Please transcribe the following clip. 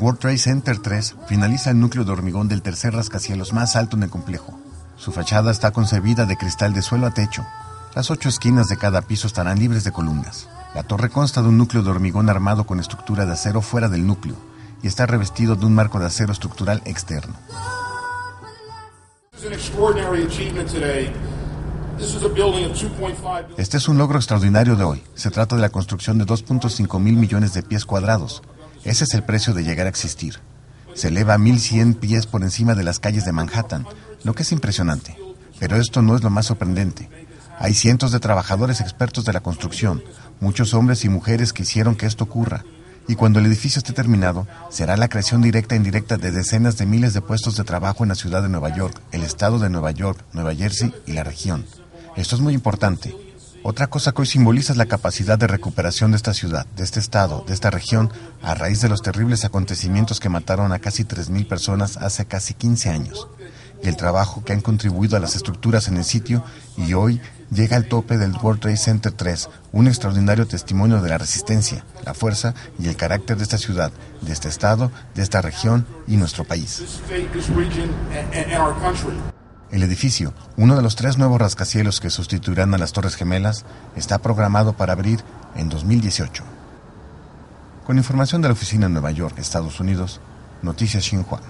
World Trade Center 3 finaliza el núcleo de hormigón del tercer rascacielos más alto en el complejo. Su fachada está concebida de cristal de suelo a techo. Las ocho esquinas de cada piso estarán libres de columnas. La torre consta de un núcleo de hormigón armado con estructura de acero fuera del núcleo y está revestido de un marco de acero estructural externo. Este es un logro extraordinario de hoy. Se trata de la construcción de 2.5 mil millones de pies cuadrados. Ese es el precio de llegar a existir. Se eleva a 1.100 pies por encima de las calles de Manhattan, lo que es impresionante. Pero esto no es lo más sorprendente. Hay cientos de trabajadores expertos de la construcción, muchos hombres y mujeres que hicieron que esto ocurra. Y cuando el edificio esté terminado, será la creación directa e indirecta de decenas de miles de puestos de trabajo en la ciudad de Nueva York, el estado de Nueva York, Nueva Jersey y la región. Esto es muy importante. Otra cosa que hoy simboliza es la capacidad de recuperación de esta ciudad, de este estado, de esta región, a raíz de los terribles acontecimientos que mataron a casi 3.000 personas hace casi 15 años, y el trabajo que han contribuido a las estructuras en el sitio y hoy llega al tope del World Trade Center 3, un extraordinario testimonio de la resistencia, la fuerza y el carácter de esta ciudad, de este estado, de esta región y nuestro país. El edificio, uno de los tres nuevos rascacielos que sustituirán a las Torres Gemelas, está programado para abrir en 2018. Con información de la oficina en Nueva York, Estados Unidos, Noticias Xinhua.